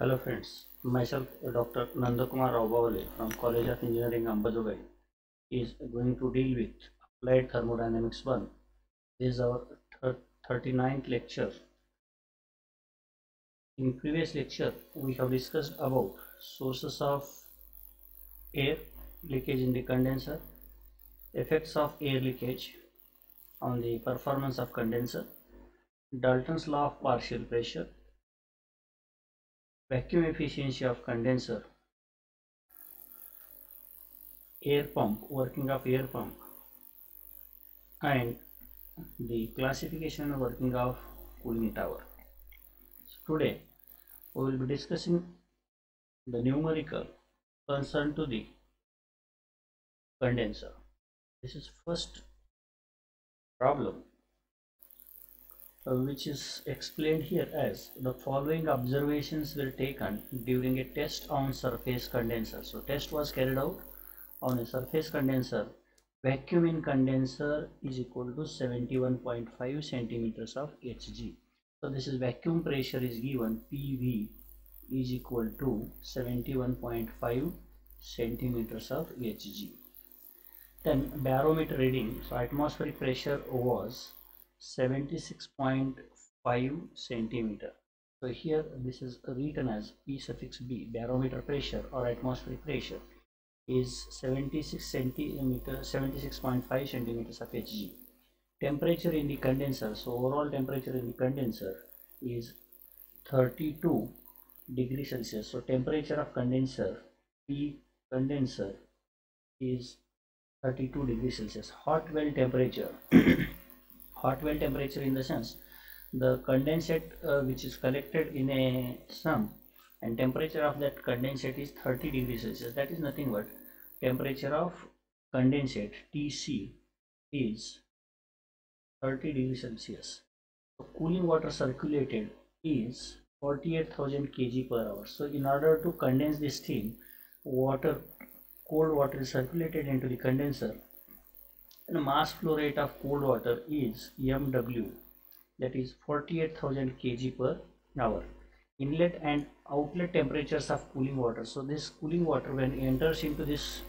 Hello friends myself doctor Nand Kumar Raobawale from college of engineering Ambajogai is going to deal with applied thermodynamics one this is our thirty ninth lecture in previous lecture we have discuss about sources of air leakage in the condenser effects of air leakage on the performance of condenser Dalton law of partial pressure vacuum efficiency of condenser. Air pump working of air pump. And the classification and working of cooling tower. So today we will be discussing the numerical concern to the condenser. This is first problem uh, which is explained here as the following observations were taken during a test on surface condenser. So test was carried out on a surface condenser. Vacuum in condenser is equal to 71.5 centimeters of Hg. So this is vacuum pressure is given PV is equal to 71.5 centimeters of Hg. Then barometer reading. So atmospheric pressure was 76.5 centimeter. So here this is written as P suffix B barometer pressure or atmospheric pressure is 76 centimeter 76.5 centimeters of Hg. Temperature in the condenser so overall temperature in the condenser is 32 degrees Celsius. So temperature of condenser P condenser is 32 degrees Celsius. Hot well temperature hot well temperature in the sense the condensate uh, which is collected in a sump and temperature of that condensate is 30 degrees celsius. That is nothing but temperature of condensate tc is 30 degrees celsius. Cooling water circulated is 48000 kg per hour. So in order to condense this steam water cold water is circulated into the condenser and mass flow rate of cold water is mw that is 48000 kg per hour. Inlet and outlet temperatures of cooling water. So this cooling water when enters into this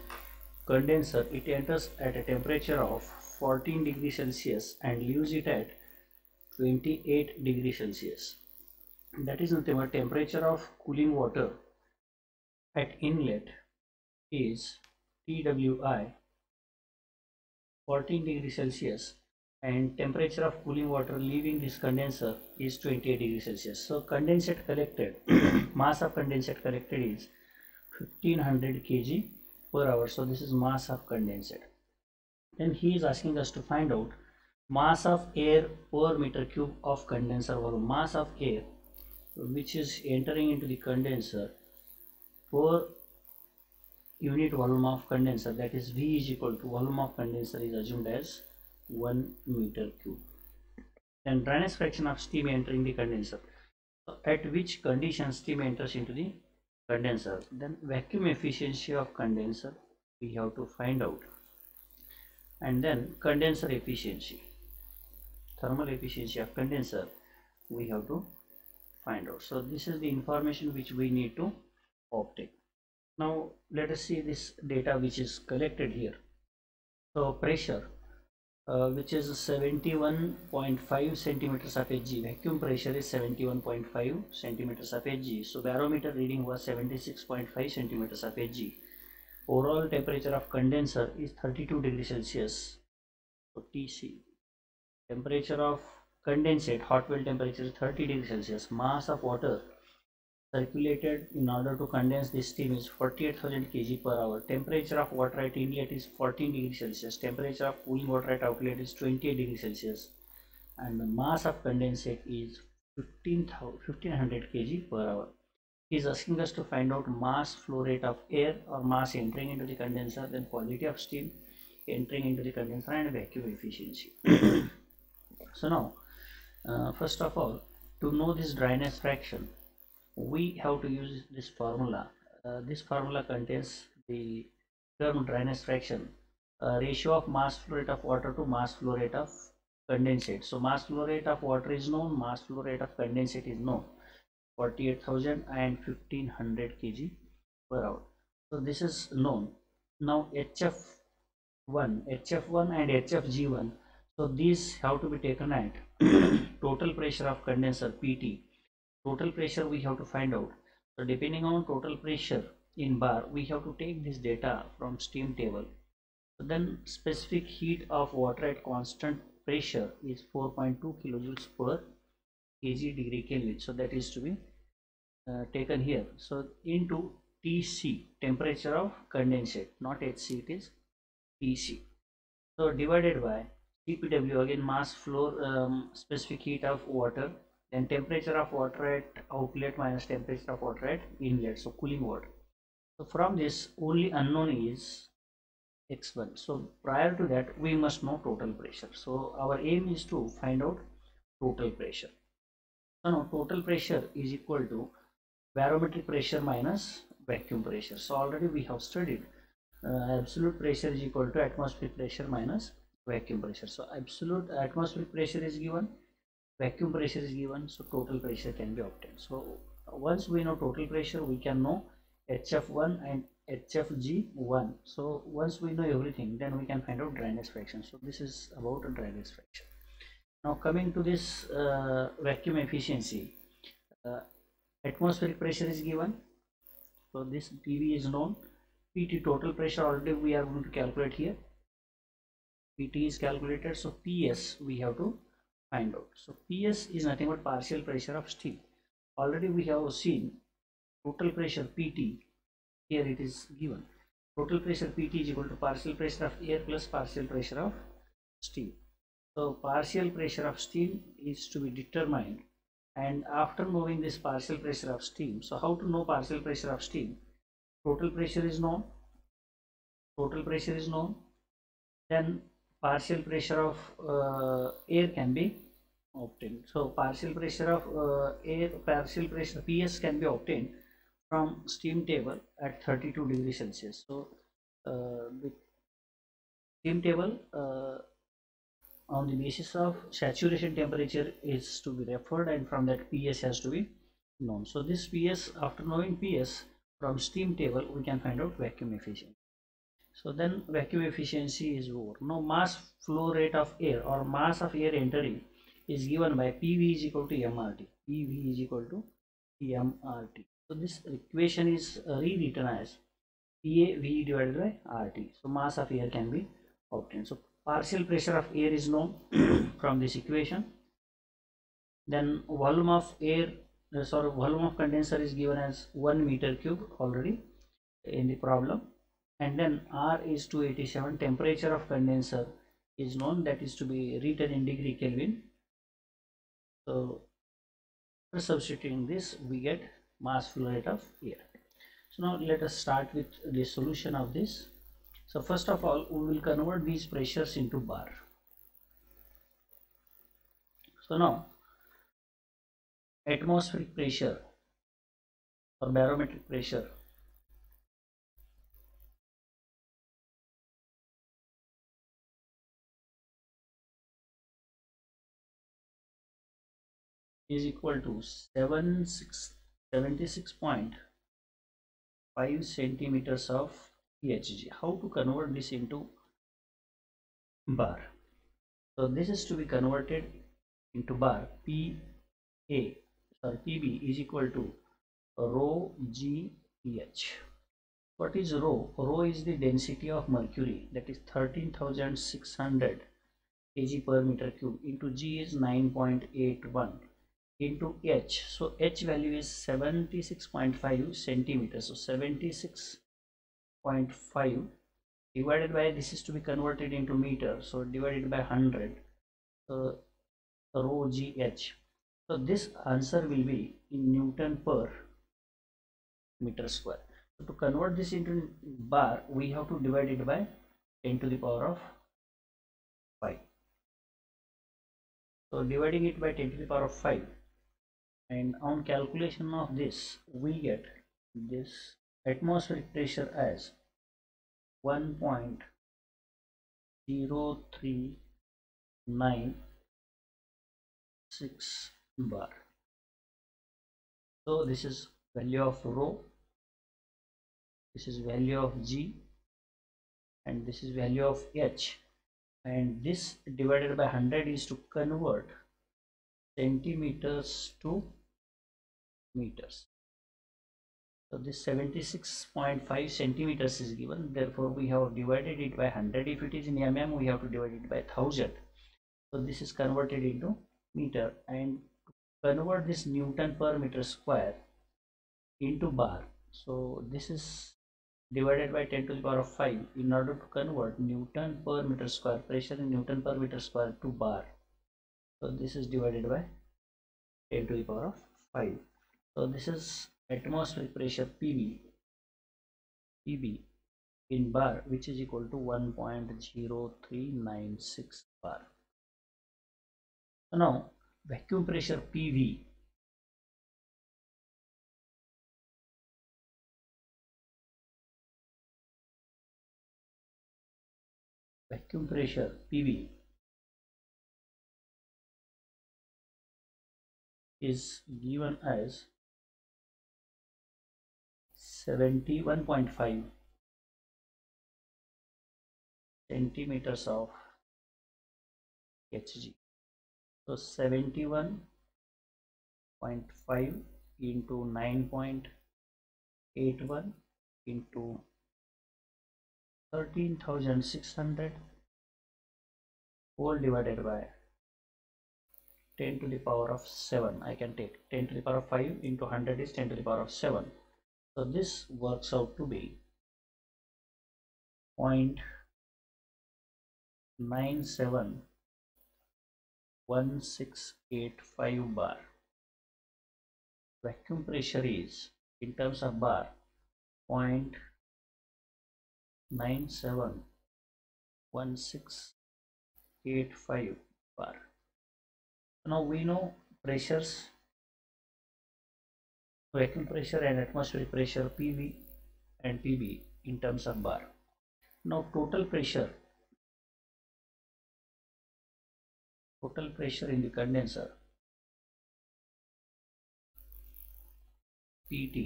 condenser it enters at a temperature of 14 degree celsius and leaves it at 28 degree celsius. That is nothing but temperature of cooling water at inlet is twi 14 degree celsius and temperature of cooling water leaving this condenser is 28 degree celsius. So condensate collected mass of condensate collected is 1500 kg per hour. So this is mass of condensate. Then he is asking us to find out mass of air per meter cube of condenser volume mass of air which is entering into the condenser per unit volume of condenser that is V is equal to volume of condenser is assumed as 1 meter cube. Then dryness fraction of steam entering the condenser. At which condition steam enters into the condenser. Then vacuum efficiency of condenser we have to find out. And then condenser efficiency. Thermal efficiency of condenser we have to find out. So this is the information which we need to obtain. Now let us see this data which is collected here. So pressure uh, which is 71.5 centimeters of Hg. Vacuum pressure is 71.5 centimeters of Hg. So barometer reading was 76.5 centimeters of Hg. Overall temperature of condenser is 32 degrees Celsius. So Tc. Temperature of condensate hot well temperature is 30 degrees Celsius. Mass of water circulated in order to condense this steam is 48,000 kg per hour. Temperature of water at inlet is 14 degrees Celsius. Temperature of cooling water at outlet is 28 degrees Celsius. And the mass of condensate is 15, 1500 kg per hour. He is asking us to find out mass flow rate of air or mass entering into the condenser, then quality of steam entering into the condenser and vacuum efficiency. so now, uh, first of all, to know this dryness fraction, we have to use this formula. Uh, this formula contains the term dryness fraction, uh, ratio of mass flow rate of water to mass flow rate of condensate. So mass flow rate of water is known, mass flow rate of condensate is known. 48,000 and 1500 kg per hour. So this is known. Now HF1, HF1 and HFG1. So these have to be taken at total pressure of condenser PT. Total pressure we have to find out. So depending on total pressure in bar, we have to take this data from steam table. So then specific heat of water at constant pressure is 4.2 kilojoules per kg degree Kelvin. So that is to be uh, taken here. So into TC temperature of condensate, not HC, it is TC. So divided by CPW again mass flow um, specific heat of water then temperature of water at outlet minus temperature of water at inlet. So cooling water. So from this only unknown is x1 so prior to that we must know total pressure. So our aim is to find out total pressure. So now total pressure is equal to barometric pressure minus vacuum pressure. So already we have studied uh, absolute pressure is equal to atmospheric pressure minus vacuum pressure. So absolute atmospheric pressure is given vacuum pressure is given so total pressure can be obtained. So once we know total pressure we can know hf1 and hfg1 so once we know everything then we can find out dryness fraction. So this is about a dryness fraction. Now coming to this uh, vacuum efficiency uh, atmospheric pressure is given. So this pv is known. Pt total pressure already we are going to calculate here. Pt is calculated. So ps we have to find out so ps is nothing but partial pressure of steam. Already we have seen total pressure pt here it is given. Total pressure pt is equal to partial pressure of air plus partial pressure of steam. So partial pressure of steam is to be determined and after knowing this partial pressure of steam so how to know partial pressure of steam total pressure is known. Total pressure is known. Then partial pressure of uh, air can be obtained. So partial pressure of uh, air partial pressure ps can be obtained from steam table at 32 degrees celsius. So uh, the steam table uh, on the basis of saturation temperature is to be referred and from that ps has to be known. So this ps after knowing ps from steam table we can find out vacuum efficiency so then vacuum efficiency is over. Now mass flow rate of air or mass of air entering is given by PV is equal to MRT. PV is equal to MRT. So this equation is rewritten as PAV divided by RT. So mass of air can be obtained. So partial pressure of air is known from this equation. Then volume of air, uh, sorry, volume of condenser is given as 1 meter cube already in the problem and then R is 287 temperature of condenser is known. That is to be written in degree Kelvin. So substituting this we get mass flow rate of air. So now let us start with the solution of this. So first of all we will convert these pressures into bar. So now atmospheric pressure or barometric pressure is equal to 76.5 centimeters of PHG. How to convert this into bar? So this is to be converted into bar PA or PB is equal to rho GPH. What is rho? Rho is the density of mercury that is 13,600 kg per meter cube into G is 9.81 into h. So h value is 76.5 centimeters. So 76.5 divided by this is to be converted into meter. So divided by 100 so rho gh so this answer will be in newton per meter square. So to convert this into bar we have to divide it by 10 to the power of 5 so dividing it by 10 to the power of 5 and on calculation of this we get this atmospheric pressure as 1.0396 bar. So this is value of rho this is value of g and this is value of h. And this divided by 100 is to convert centimeters to meters. So this 76.5 centimeters is given. Therefore we have divided it by 100 if it is in mm we have to divide it by 1000 so this is converted into meter. And convert this newton per meter square into bar. So this is divided by 10 to the power of 5 in order to convert newton per meter square pressure in newton per meter square to bar so this is divided by 10 to the power of 5 so this is atmospheric pressure pb pb in bar which is equal to 1.0396 bar. So now vacuum pressure pv vacuum pressure PV is given as 71.5 centimeters of Hg. So 71.5 into 9.81 into 13600 whole divided by 10 to the power of 7 I can take 10 to the power of 5 into 100 is 10 to the power of 7 so this works out to be 0.971685 bar. Vacuum pressure is in terms of bar point 971685 bar now we know pressures vacuum pressure and atmospheric pressure pv and pb in terms of bar now total pressure total pressure in the condenser pt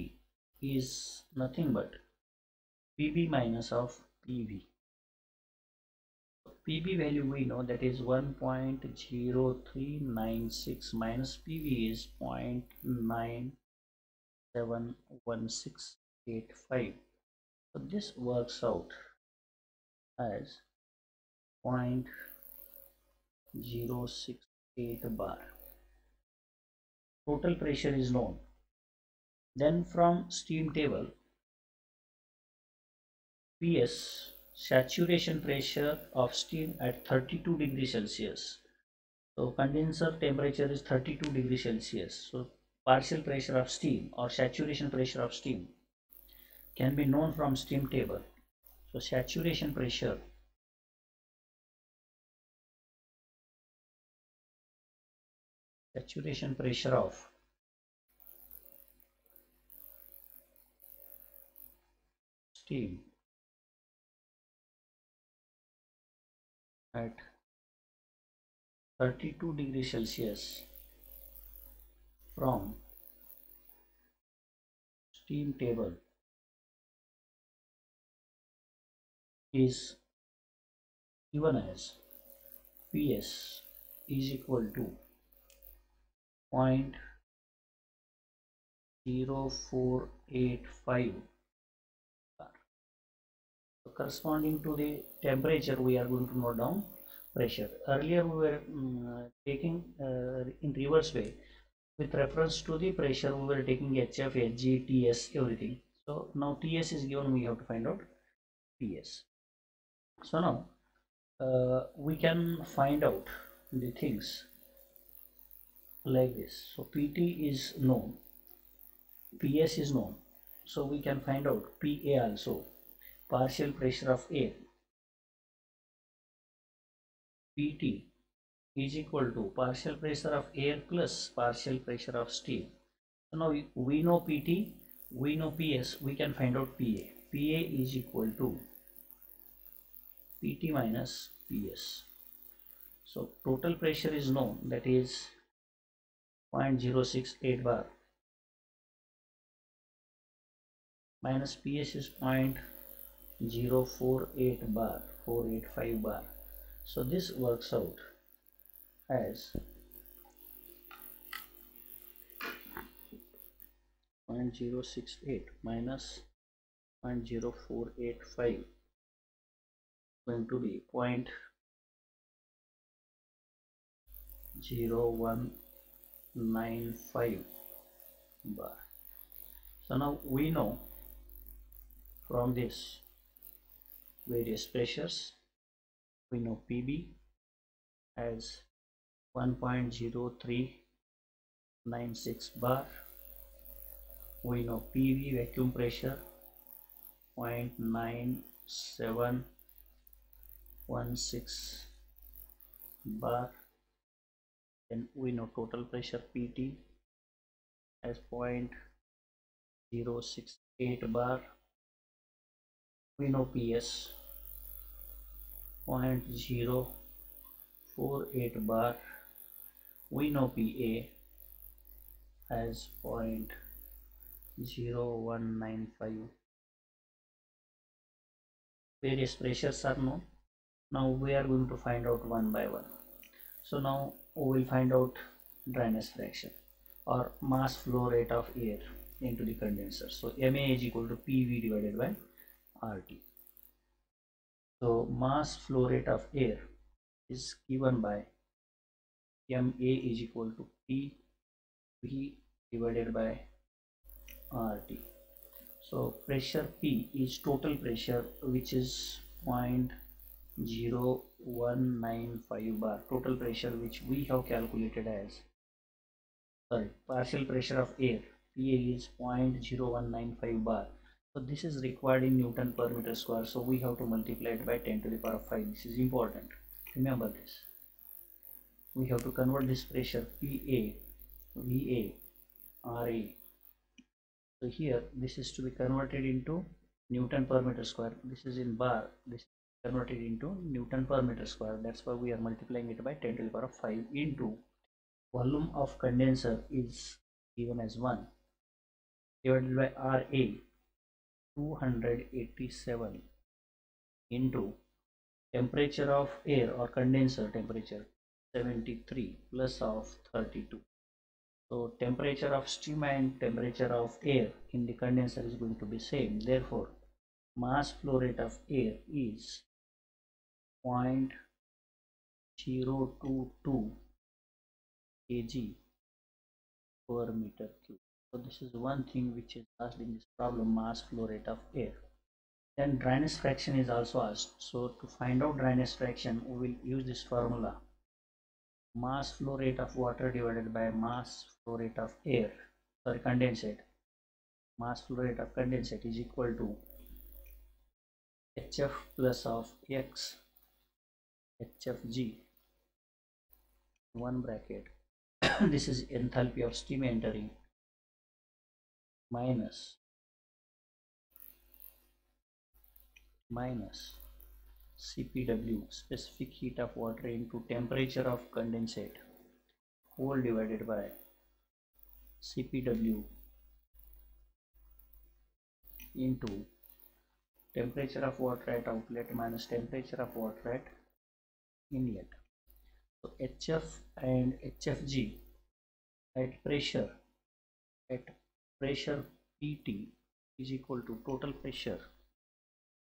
is nothing but PB minus of PV. PB value we know that is 1.0396 minus PV is 0.971685. So this works out as 0.068 bar. Total pressure is known. Then from steam table PS saturation pressure of steam at 32 degrees Celsius. So condenser temperature is 32 degrees Celsius. So partial pressure of steam or saturation pressure of steam can be known from steam table. So saturation pressure saturation pressure of steam at 32 degrees Celsius from steam table is given as PS is equal to 0.0485 corresponding to the temperature we are going to note down pressure. Earlier we were um, taking uh, in reverse way. With reference to the pressure we were taking hf hg ts everything. So now ts is given we have to find out ps so now uh, we can find out the things like this. So pt is known. Ps is known. So we can find out pa also partial pressure of air Pt is equal to partial pressure of air plus partial pressure of steam. So now we, know Pt, we know Ps, we can find out Pa. Pa is equal to Pt minus Ps. So total pressure is known that is 0.068 bar minus PS is 0.048 bar 485 bar. So this works out as 0.068 minus 0.0485 going to be point zero one nine five bar. So now we know from this various pressures. We know PB as 1.0396 bar. We know PV vacuum pressure 0.9716 bar. Then we know total pressure PT as 0.068 bar. We know PS 0.048 bar we know PA as 0.0195 various pressures are known. Now we are going to find out one by one. So now we will find out dryness fraction or mass flow rate of air into the condenser. So ma is equal to pv divided by rt so mass flow rate of air is given by ma is equal to pv divided by rt so pressure p is total pressure which is point 0195 bar. Total pressure which we have calculated as sorry partial pressure of air pa is 0.0195 bar so this is required in newton per meter square. So we have to multiply it by 10 to the power of 5 this is important. Remember this. We have to convert this pressure pa va ra so here this is to be converted into newton per meter square. This is in bar. This converted into Newton per meter square. That's why we are multiplying it by 10 to the power of 5 into volume of condenser is given as 1 divided by RA 287 into temperature of air or condenser temperature 73 plus of 32 so temperature of steam and temperature of air in the condenser is going to be same therefore mass flow rate of air is 0.022 kg per meter cube. So this is one thing which is asked in this problem mass flow rate of air. Then dryness fraction is also asked. So to find out dryness fraction we will use this formula mass flow rate of water divided by mass flow rate of air sorry condensate mass flow rate of condensate is equal to hf plus of x hfg one bracket this is enthalpy of steam entering minus minus cpw specific heat of water into temperature of condensate whole divided by cpw into temperature of water at outlet minus temperature of water at inlet. So hf and hfg at pressure at pressure pt is equal to total pressure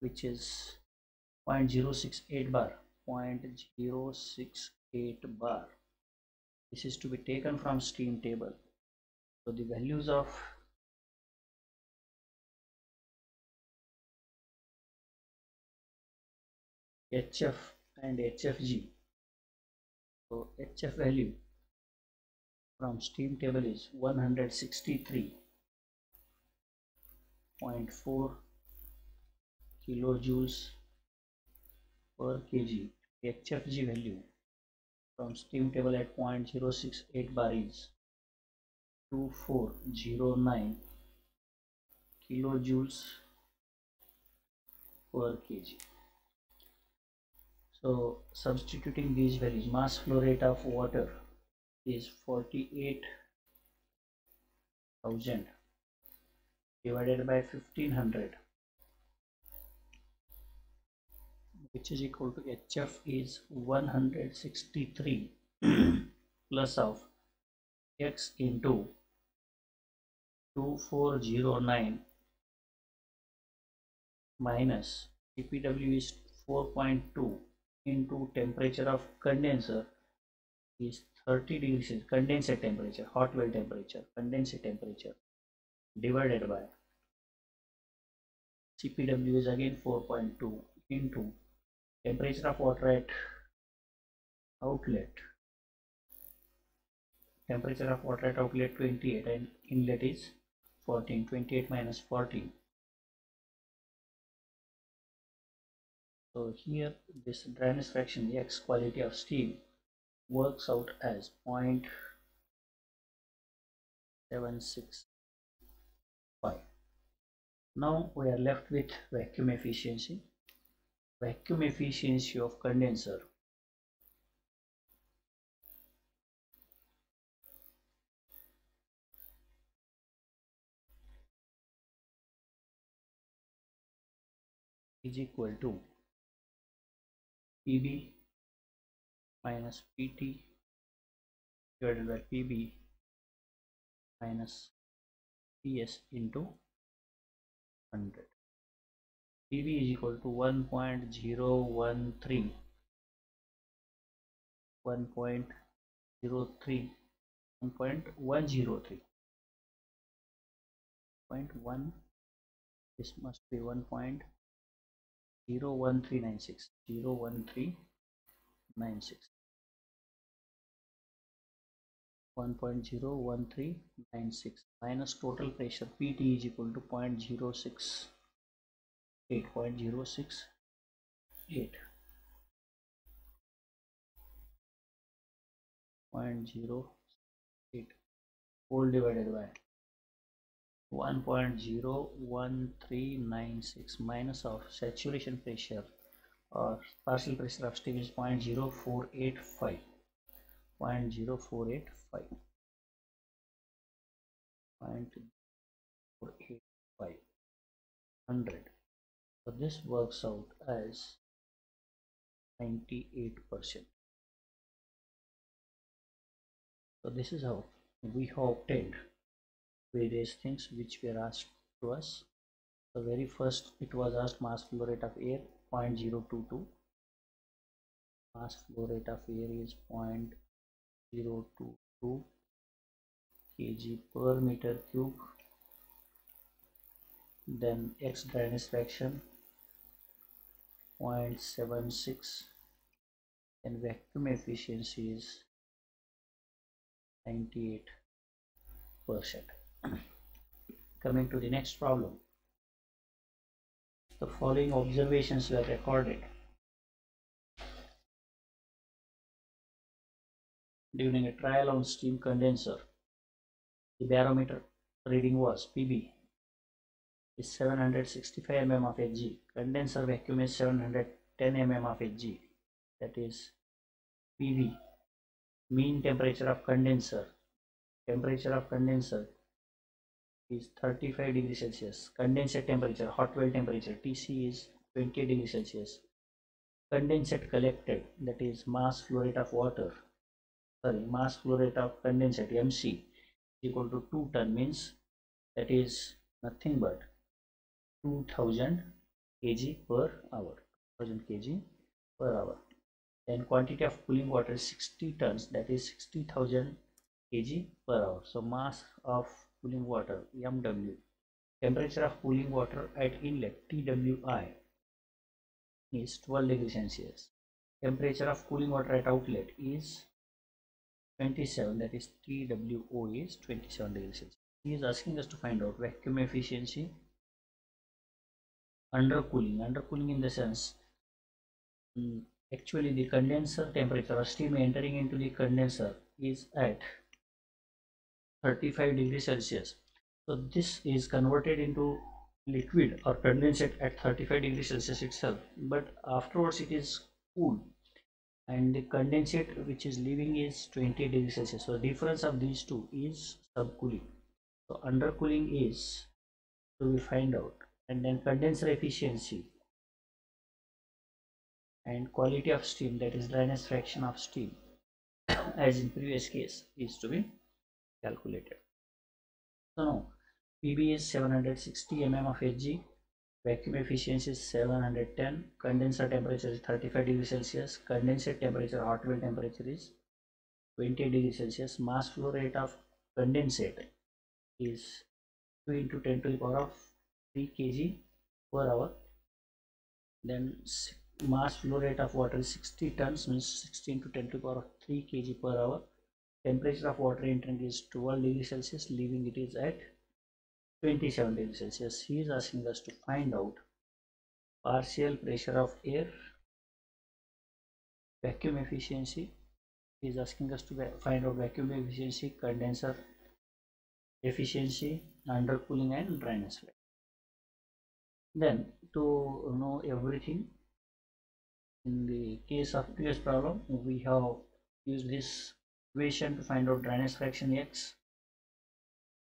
which is 0.068 bar 0.068 bar. This is to be taken from steam table. So the values of hf and HFG. So HF value from steam table is 163.4 kilojoules per kg. HFG value from steam table at 0.068 bar is 2409 kilojoules per kg. So substituting these values, mass flow rate of water is 48,000 divided by 1500 which is equal to HF is 163 plus of x into 2409 minus CPW is 4.2 into temperature of condenser is 30 degrees condensate temperature hot well temperature condensate temperature divided by CPW is again 4.2 into temperature of water at outlet. Temperature of water at outlet 28 and inlet is 14 28 minus 14 so here this dryness fraction the x quality of steam works out as 0.765 now we are left with vacuum efficiency. Vacuum efficiency of condenser. Is equal to PB minus PT divided by PB minus PS into 100 PV is equal to 1.013 1.03 1.103 0.1 this must be 1.01396 01396 1.01396 minus total pressure PT is equal to 0.06 8.068 0.08 whole divided by 1.01396 minus of saturation pressure or partial pressure of steam is 0.0485 0.0485 0.485 100 so this works out as 98 percent. So this is how we have obtained various things which were asked to us. The very first it was asked mass flow rate of air 0.022 mass flow rate of air is 0.022 kg per meter cube then x dryness fraction 0.76 and vacuum efficiency is 98 percent. Coming to the next problem. The following observations were recorded during a trial on steam condenser the barometer reading was pb is 765 mm of Hg. Condenser vacuum is 710 mm of Hg. That is PV. Mean temperature of condenser. Temperature of condenser is 35 degrees Celsius. Condensate temperature, hot well temperature, TC is 20 degrees Celsius. Condensate collected, that is mass flow rate of water. Sorry, mass flow rate of condensate, MC, equal to 2 ton means that is nothing but 2000 kg per hour 1000 kg per hour. Then quantity of cooling water is 60 tons that is 60000 kg per hour. So mass of cooling water mw temperature of cooling water at inlet twi is 12 degrees celsius. Temperature of cooling water at outlet is 27 that is two is 27 degrees celsius. He is asking us to find out vacuum efficiency undercooling undercooling in the sense um, actually the condenser temperature or steam entering into the condenser is at 35 degrees celsius. So this is converted into liquid or condensate at 35 degrees celsius itself. But afterwards it is cooled and the condensate which is leaving is 20 degrees celsius. So difference of these two is subcooling. So undercooling is so we find out. And then condenser efficiency and quality of steam that is dryness fraction of steam as in previous case is to be calculated. So now pb is 760 mm of hg vacuum efficiency is 710 condenser temperature is 35 degrees celsius condensate temperature hot well temperature is 20 degrees celsius. Mass flow rate of condensate is 2 into 10 to the power of 3 kg per hour. Then mass flow rate of water is 60 tons means 16 to 10 to the power of 3 kg per hour. Temperature of water entering is 12 degrees celsius leaving it is at 27 degrees celsius he is asking us to find out partial pressure of air vacuum efficiency. He is asking us to find out vacuum efficiency condenser efficiency undercooling and dryness rate then to know everything in the case of previous problem we have used this equation to find out dryness fraction x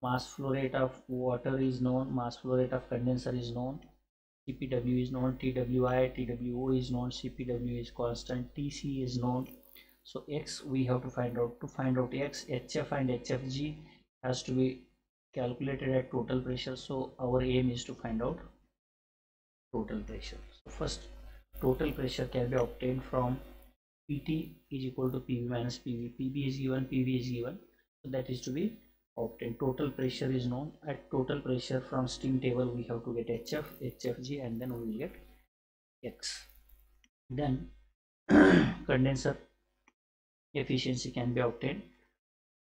mass flow rate of water is known mass flow rate of condenser is known cpw is known twi two is known cpw is constant tc is known. So x we have to find out. To find out x hf and hfg has to be calculated at total pressure. So our aim is to find out total pressure. So first total pressure can be obtained from pt is equal to pv minus pv pv is given pv is given. So that is to be obtained total pressure is known. At total pressure from steam table we have to get hf hfg and then we will get x. Then condenser efficiency can be obtained.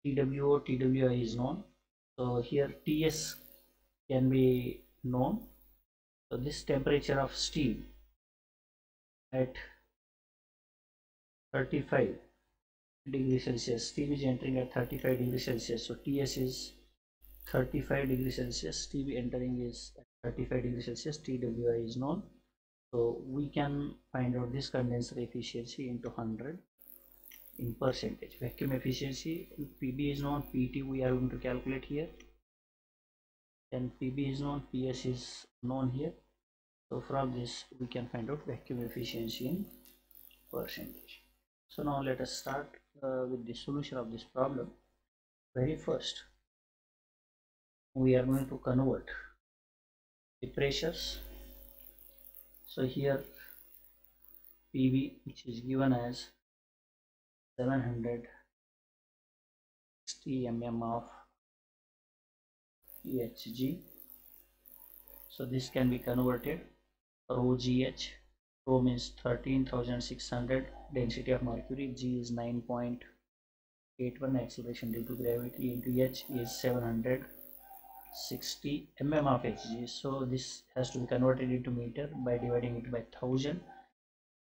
Two twi is known. So here ts can be known. So this temperature of steam at 35 degrees celsius. Steam is entering at 35 degrees celsius. So ts is 35 degrees celsius. Steam entering is 35 degrees celsius. Twi is known. So we can find out this condenser efficiency into 100 in percentage. Vacuum efficiency pb is known. Pt we are going to calculate here. And pb is known. Ps is known here. So from this we can find out vacuum efficiency in percentage. So now let us start uh, with the solution of this problem very first we are going to convert the pressures. So here pv which is given as 760 mm of EHG so this can be converted rho gh rho means 13600 density of mercury g is 9.81 acceleration due to gravity into h is 760 mm of hg so this has to be converted into meter by dividing it by 1000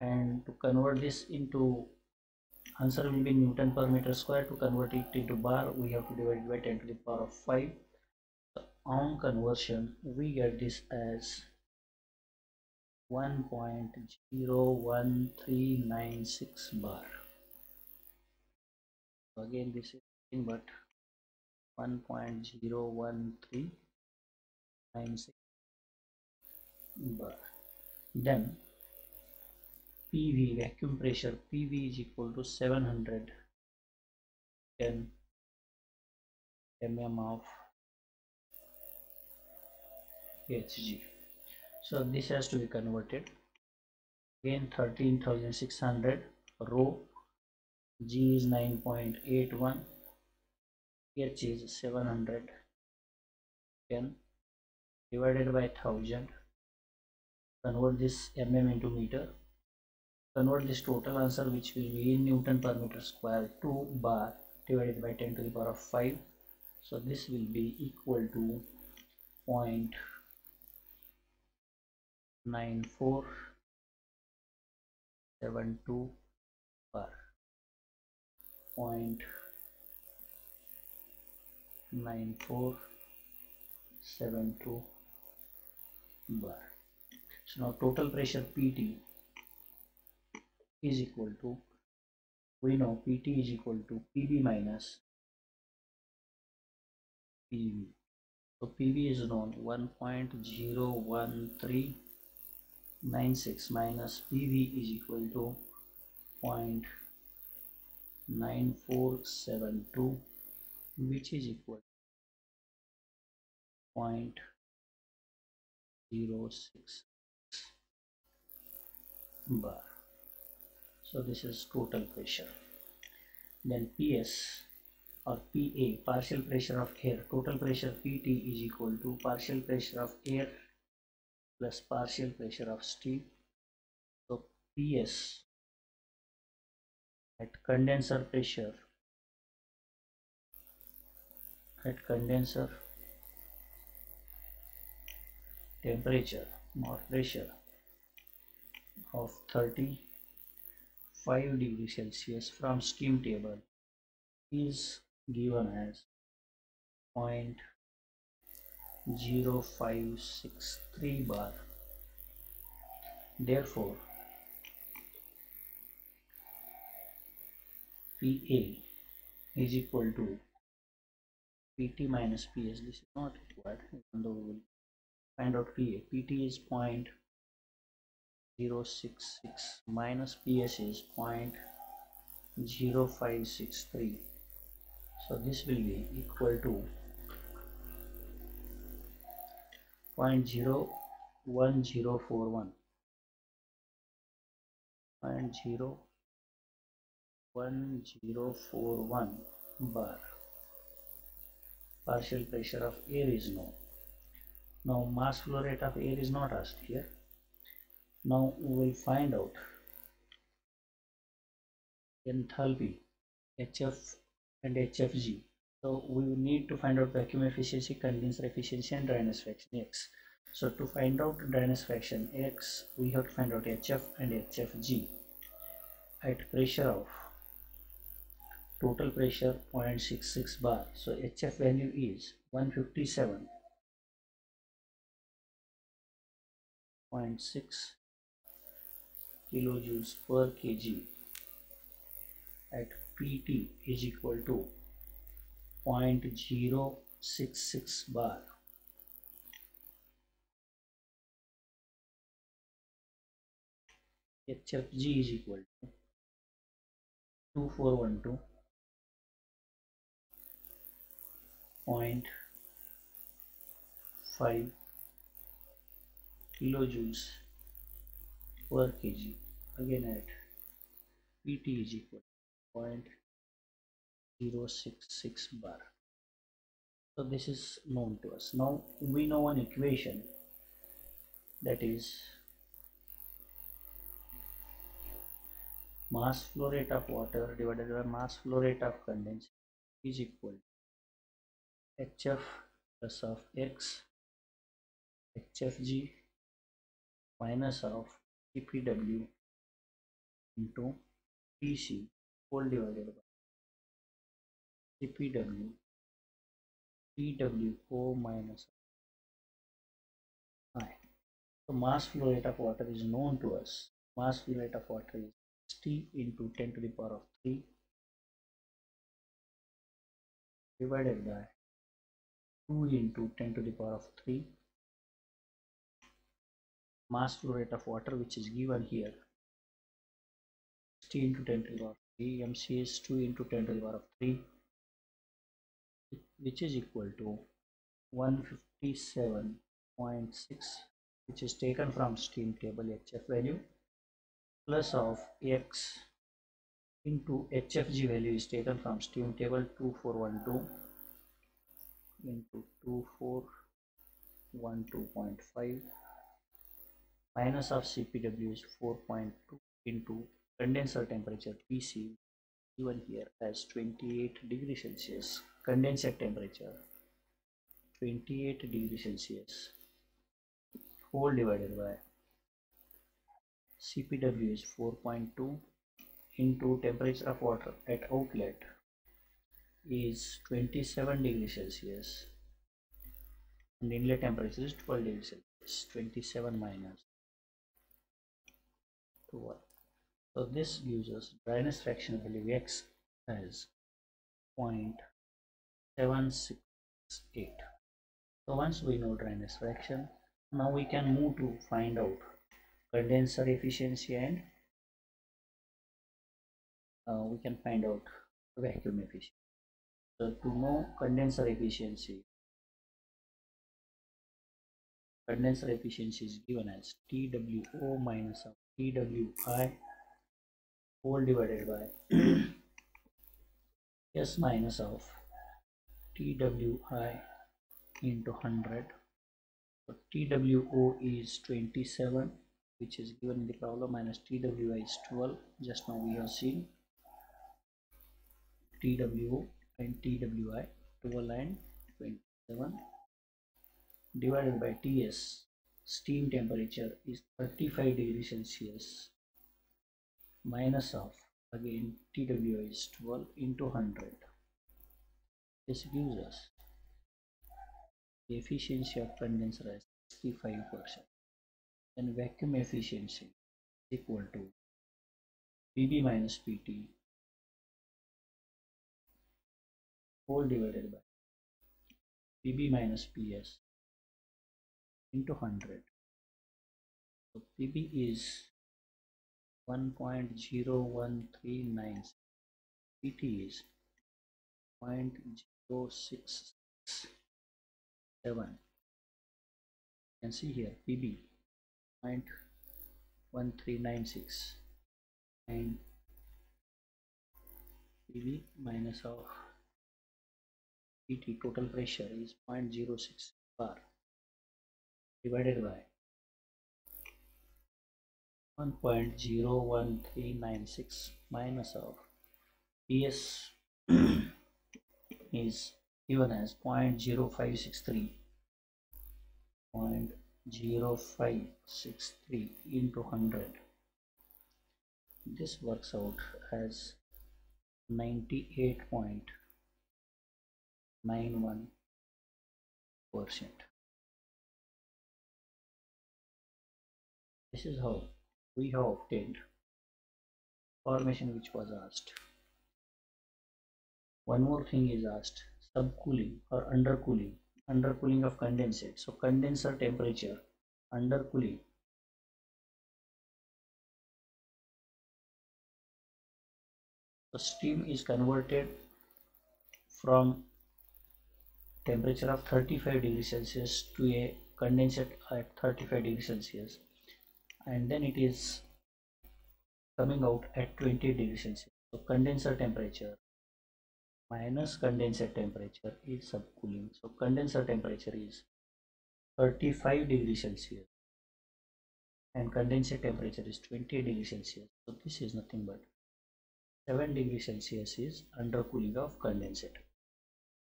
and to convert this into answer will be newton per meter square. To convert it into bar we have to divide it by 10 to the power of 5 so on conversion we get this as 1.01396 bar again this is nothing but 1.01396 bar then PV vacuum pressure PV is equal to 710 mm of Hg so this has to be converted. Again 13600 rho g is 9.81 h is 710 divided by 1000 convert this mm into meter. Convert this total answer which will be in newton per meter square to bar divided by 10 to the power of 5 so this will be equal to point nine four seven two per point nine four seven two bar. So now total pressure pt is equal to we know pt is equal to pb minus pv So PV is known 1.01396 minus PV is equal to 0.9472 which is equal to 0.06 bar. So this is total pressure. Then PS or PA partial pressure of air total pressure PT is equal to partial pressure of air plus partial pressure of steam so PS at condenser pressure at condenser temperature or pressure of 35 degree Celsius from steam table is given as 0.0563 bar. Therefore PA is equal to PT minus PS this is not required even though we will find out PA PT is 0.066 minus PS is 0.0563 so this will be equal to 0.01041 0.01041 bar. Partial pressure of air is known now mass flow rate of air is not asked here. Now we will find out enthalpy hf and HFG. So we need to find out vacuum efficiency, condenser efficiency and dryness fraction X. So to find out dryness fraction X, we have to find out HF and HFG at pressure of total pressure 0.66 bar. So HF value is 157 0.6 kilojoules per kg at pt is equal to 0.066 bar. HFG is equal to 2412 point five kilojoules per kg. Again at PT is equal 0.066 bar. So this is known to us. Now we know an equation that is mass flow rate of water divided by mass flow rate of condensation is equal to hf plus of x hfg minus of cpw into pc whole divided by CPW PWO minus I. So mass flow rate of water is known to us. Mass flow rate of water is T into 10 to the power of 3 divided by 2 into 10 to the power of 3 mass flow rate of water which is given here 60 into 10 to the power of 3 mc is 2 into 10 to the power of 3 which is equal to 157.6 which is taken from steam table hf value plus of x into hfg value is taken from steam table 2412 into 2412.5 minus of cpw is 4.2 into condenser temperature PC given here as 28 degree Celsius condenser temperature 28 degree Celsius whole divided by CPW is 4.2 into temperature of water at outlet is 27 degree Celsius and inlet temperature is 12 degree Celsius 27 minus 12 so this gives us dryness fraction value x as 0.768. So once we know dryness fraction, now we can move to find out condenser efficiency and uh, we can find out vacuum efficiency. So to know condenser efficiency, condenser efficiency is given as TWO minus TWI whole divided by S minus of TWI into 100 so TWO is 27 which is given in the problem minus TWI is 12 just now we have seen. TWO and TWI 12 and 27 divided by TS steam temperature is 35 degrees Celsius minus of again TW is 12 into 100 this gives us the efficiency of condenser is 65 percent. And vacuum efficiency is equal to PB minus PT whole divided by PB minus PS into 100 so PB is 1.0139 PT is 0.067 you can see here PB 0.1396 and PB minus of PT total pressure is 0.06 bar divided by 1.01396 minus of PS is given as 0.0563 0.0563 into 100 this works out as 98.91 percent. This is how we have obtained formation which was asked. One more thing is asked subcooling or undercooling undercooling of condensate. So condenser temperature undercooling. The steam is converted from temperature of 35 degrees celsius to a condensate at 35 degrees celsius and then it is coming out at 20 degrees celsius so condenser temperature minus condenser temperature is subcooling. So condenser temperature is 35 degrees Celsius and condenser temperature is 20 degrees Celsius. So this is nothing but 7 degrees Celsius is undercooling of condensate.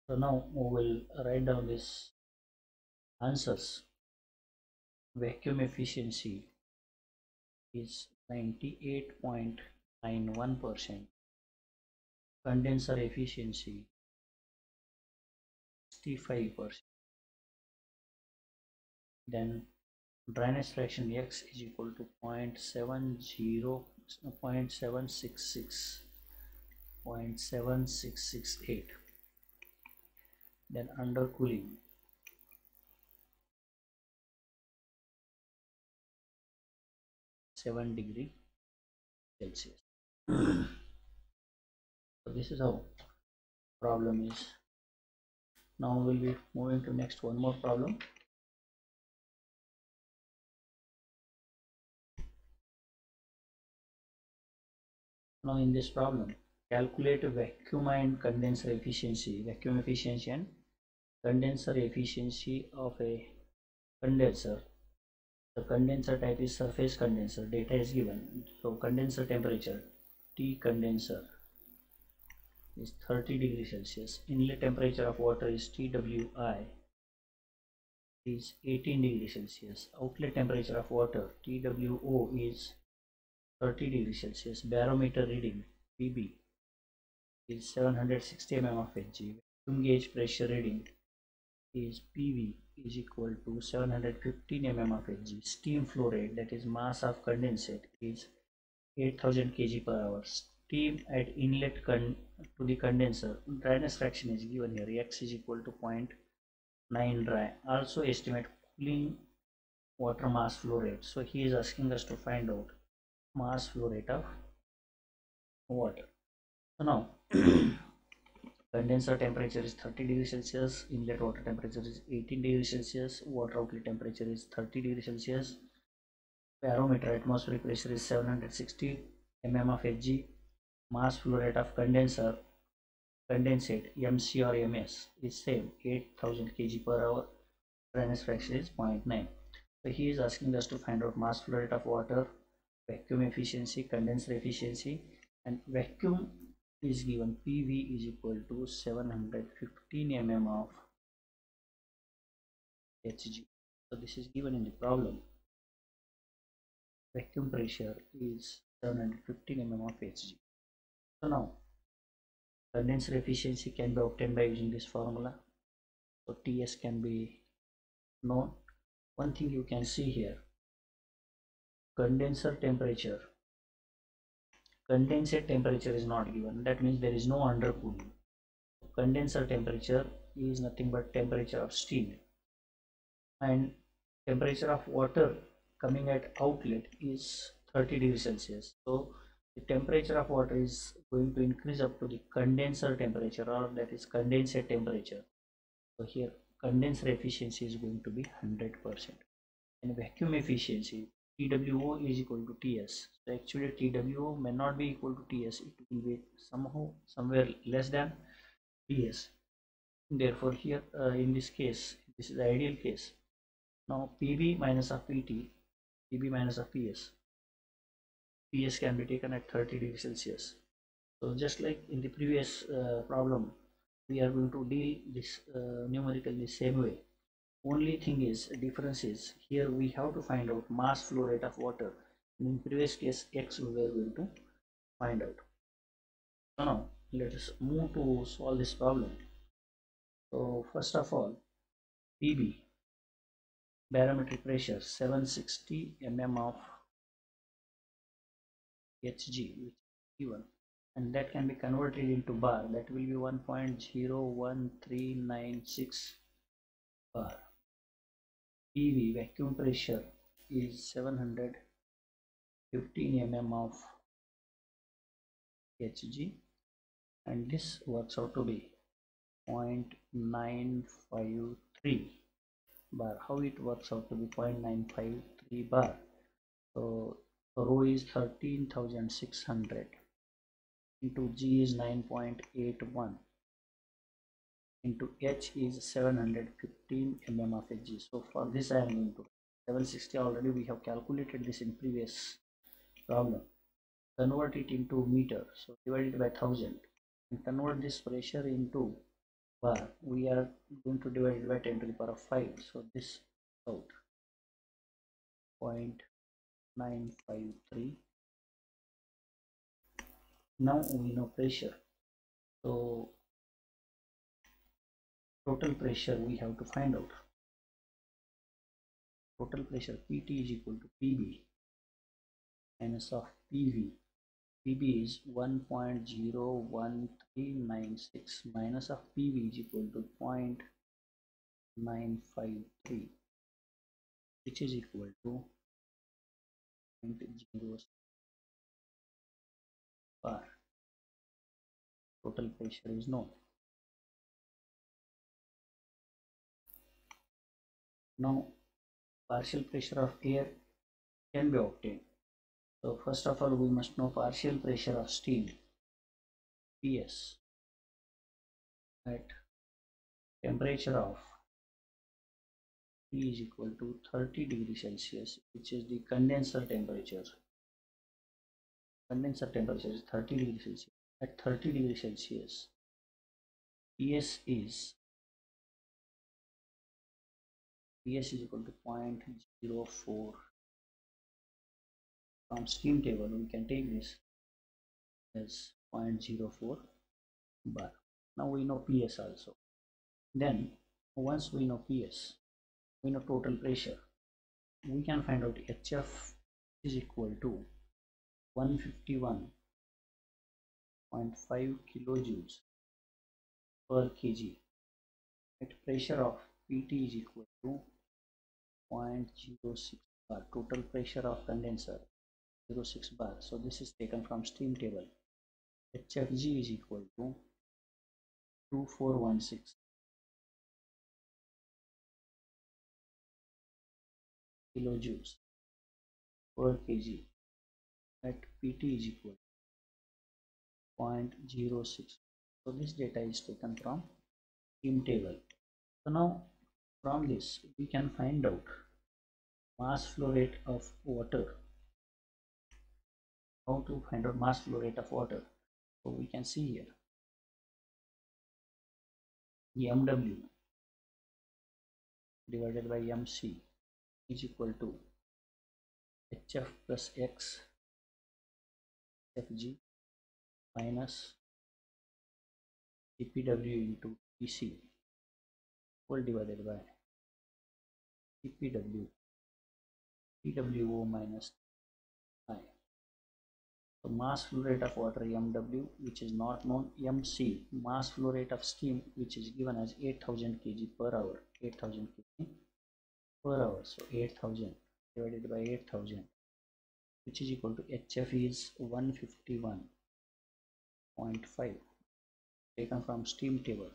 So now we will write down this answers. Vacuum efficiency is 98.91 percent. Condenser efficiency 65 percent. Then dryness fraction x is equal to 0.70 0.766 0.7668 then undercooling seven degree Celsius. So this is how problem is. Now we'll be moving to next one more problem. Now in this problem calculate vacuum and condenser efficiency. Vacuum efficiency and condenser efficiency of a condenser the condenser type is surface condenser data is given so condenser temperature T condenser is 30 degrees Celsius. Inlet temperature of water is TWI is 18 degrees Celsius. Outlet temperature of water TWO is 30 degrees Celsius. Barometer reading PB is 760 mm of Hg. Gauge pressure reading is PV is equal to 715 mm of Hg. Steam flow rate that is mass of condensate is 8000 kg per hour. Steam at inlet to the condenser dryness fraction is given here. X is equal to 0.9 dry. Also estimate cooling water mass flow rate. So he is asking us to find out mass flow rate of water. So now condenser temperature is 30 degrees celsius inlet water temperature is 18 degrees celsius water outlet temperature is 30 degrees celsius. Barometer atmospheric pressure is 760 mm of hg mass flow rate of condenser condensate mc or ms is same 8000 kg per hour. Dryness fraction is 0.9 so he is asking us to find out mass flow rate of water vacuum efficiency condenser efficiency and vacuum is given pv is equal to 715 mm of hg so this is given in the problem. Vacuum pressure is 715 mm of hg so now condenser efficiency can be obtained by using this formula. So ts can be known. One thing you can see here condenser temperature condensate temperature is not given. That means there is no undercooling condenser temperature is nothing but temperature of steam. And temperature of water coming at outlet is 30 degrees celsius. So the temperature of water is going to increase up to the condenser temperature or that is condensate temperature. So here condenser efficiency is going to be 100% and vacuum efficiency TWO is equal to TS so actually TWO may not be equal to TS it will be somehow somewhere less than TS therefore here uh, in this case this is the ideal case. Now PB minus of PT PB minus of PS PS can be taken at 30 degrees Celsius. So just like in the previous uh, problem, we are going to deal this uh, numerically the same way. Only thing is difference is here we have to find out mass flow rate of water. In previous case X we were going to find out. So now let us move to solve this problem. So first of all PB barometric pressure 760 mm of hg which is given and that can be converted into bar that will be 1.01396 bar PV vacuum pressure is 715 mm of hg and this works out to be 0.953 bar. How it works out to be 0.953 bar? So rho is 13600 into g is 9.81 into h is 715 mm of hg so for this i am going to 760 already. We have calculated this in previous problem. Convert it into meter. So divide it by 1000 and convert this pressure into bar. We are going to divide it by 10 to the power of 5 so this out. Point 953 now we know pressure. So total pressure we have to find out. Total pressure pt is equal to pb minus of pv pb is 1.01396 minus of pv is equal to 0.953 which is equal to 0.0 bar. Total pressure is known now partial pressure of air can be obtained. So first of all we must know partial pressure of steam ps at temperature of T is equal to 30 degree Celsius which is the condenser temperature. Condenser temperature is 30 degree Celsius. At 30 degree Celsius PS is PS is equal to 0.04 from steam table we can take this as 0.04 bar now we know PS also. Then once we know PS we know total pressure we can find out hf is equal to 151.5 kilojoules per kg. At pressure of pt is equal to 0.06 bar total pressure of condenser 06 bar. So this is taken from steam table. Hfg is equal to 2416 kilojoules per kg at pt is equal to 0.06 so this data is taken from steam table. So now from this we can find out mass flow rate of water. How to find out mass flow rate of water? So we can see here. Mw divided by mc is equal to hf plus x fg minus cpw into pc whole divided by cpw pwo minus i. So mass flow rate of water mw which is not known mc mass flow rate of steam which is given as 8000 kg per hour. 8000 kg per hour. So 8000 divided by 8000 which is equal to hf is 151.5 taken from steam table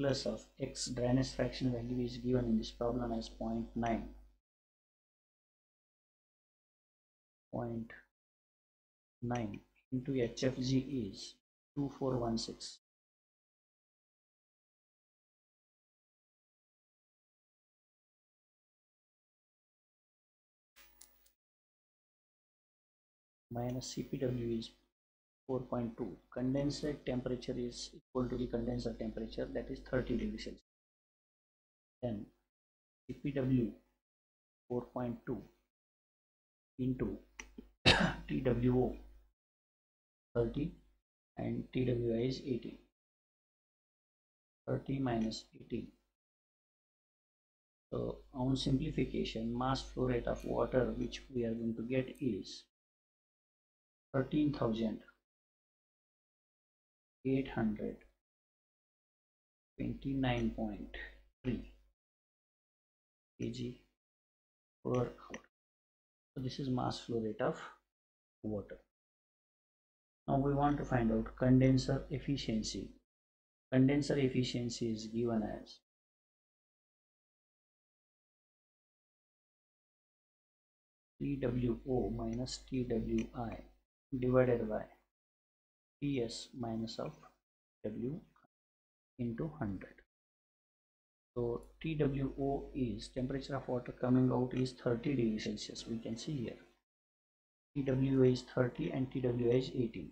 plus of x dryness fraction value is given in this problem as 0.9 0.9 into hfg is 2416 minus cpw is 4.2 condenser temperature is equal to the condenser temperature that is 30 degrees celsius. Then cpw 4.2 into two 30 and twi is 18 30 minus 18 so on simplification mass flow rate of water which we are going to get is 13,829.3 kg per hour. So this is mass flow rate of water. Now we want to find out condenser efficiency. Condenser efficiency is given as TWO minus TWI divided by Ts minus of W into 100. So TWO is temperature of water coming out is 30 degrees Celsius. We can see here. TWA is 30 and TWI is 18.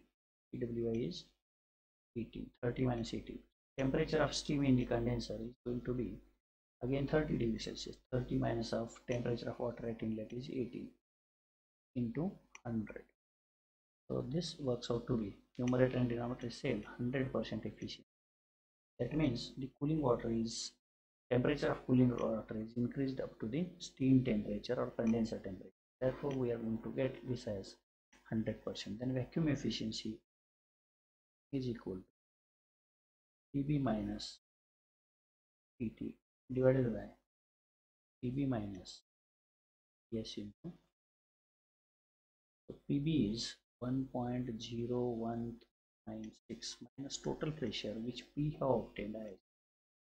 TWI is 18. 30 minus 18. Temperature of steam in the condenser is going to be again 30 degrees Celsius. 30 minus of temperature of water at inlet is 18 into 100. So this works out to be numerator and denominator same 100% efficient. That means the cooling water is temperature of cooling water is increased up to the steam temperature or condenser temperature. Therefore, we are going to get this as 100%. Then vacuum efficiency is equal to PB minus PT divided by PB minus S into so PB is 1.0196 minus total pressure which we have obtained as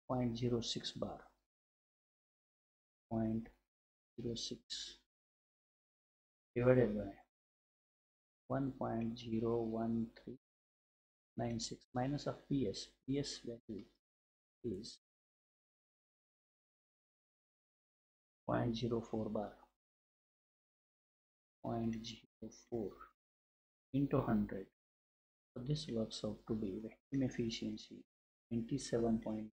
0.06 bar. 0.06 divided by 1.01396 minus of PS PS value is 0.04 bar. 0.04 into 100 so this works out to be vacuum efficiency 97.97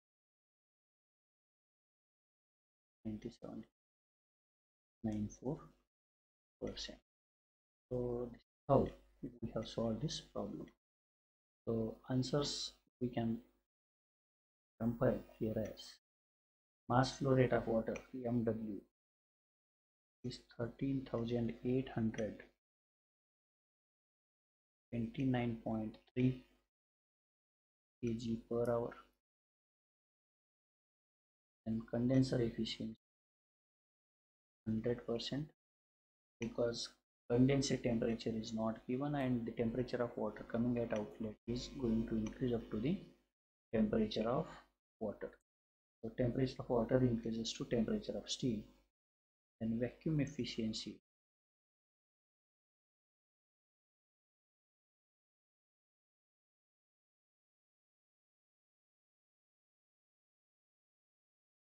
97.94 percent. So this is how we have solved this problem. So answers we can compare here as mass flow rate of water mw is 13800 29.3 kg per hour. And condenser efficiency 100% because condenser temperature is not given and the temperature of water coming at outlet is going to increase up to the temperature of water. So temperature of water increases to temperature of steam. And vacuum efficiency